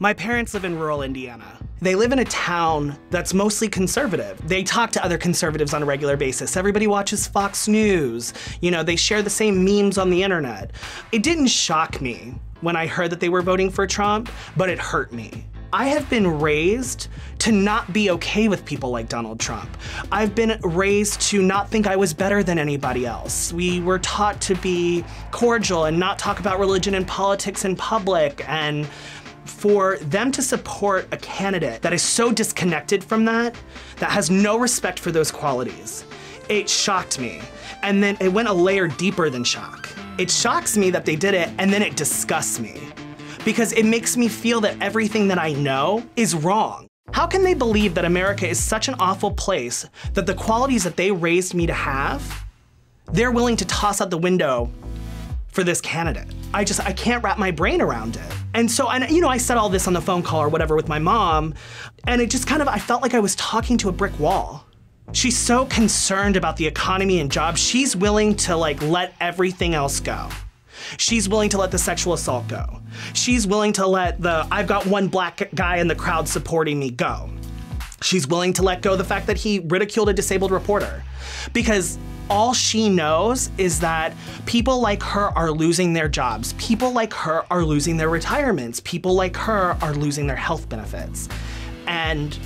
My parents live in rural Indiana. They live in a town that's mostly conservative. They talk to other conservatives on a regular basis. Everybody watches Fox News. You know, they share the same memes on the internet. It didn't shock me when I heard that they were voting for Trump, but it hurt me. I have been raised to not be okay with people like Donald Trump. I've been raised to not think I was better than anybody else. We were taught to be cordial and not talk about religion and politics in public and for them to support a candidate that is so disconnected from that, that has no respect for those qualities, it shocked me. And then it went a layer deeper than shock. It shocks me that they did it, and then it disgusts me. Because it makes me feel that everything that I know is wrong. How can they believe that America is such an awful place that the qualities that they raised me to have, they're willing to toss out the window for this candidate? I just, I can't wrap my brain around it. And so, and you know, I said all this on the phone call or whatever with my mom, and it just kind of, I felt like I was talking to a brick wall. She's so concerned about the economy and jobs, she's willing to like let everything else go. She's willing to let the sexual assault go. She's willing to let the I've got one black guy in the crowd supporting me go. She's willing to let go the fact that he ridiculed a disabled reporter. Because all she knows is that people like her are losing their jobs. People like her are losing their retirements. People like her are losing their health benefits. And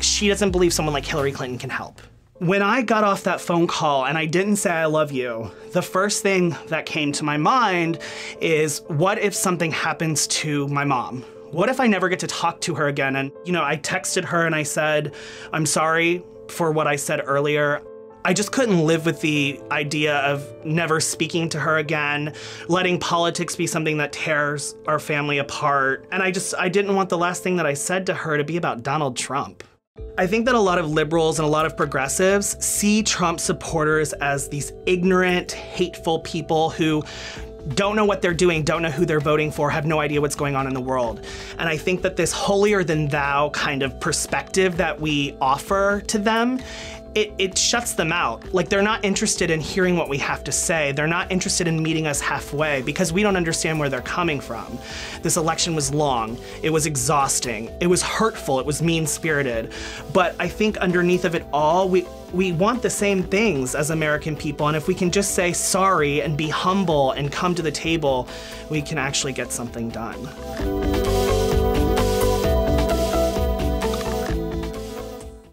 she doesn't believe someone like Hillary Clinton can help. When I got off that phone call and I didn't say I love you, the first thing that came to my mind is what if something happens to my mom? What if I never get to talk to her again? And, you know, I texted her and I said, I'm sorry for what I said earlier. I just couldn't live with the idea of never speaking to her again, letting politics be something that tears our family apart. And I just, I didn't want the last thing that I said to her to be about Donald Trump. I think that a lot of liberals and a lot of progressives see Trump supporters as these ignorant, hateful people who don't know what they're doing, don't know who they're voting for, have no idea what's going on in the world. And I think that this holier than thou kind of perspective that we offer to them it, it shuts them out. Like they're not interested in hearing what we have to say. They're not interested in meeting us halfway because we don't understand where they're coming from. This election was long, it was exhausting, it was hurtful, it was mean-spirited. But I think underneath of it all, we, we want the same things as American people, and if we can just say sorry and be humble and come to the table, we can actually get something done.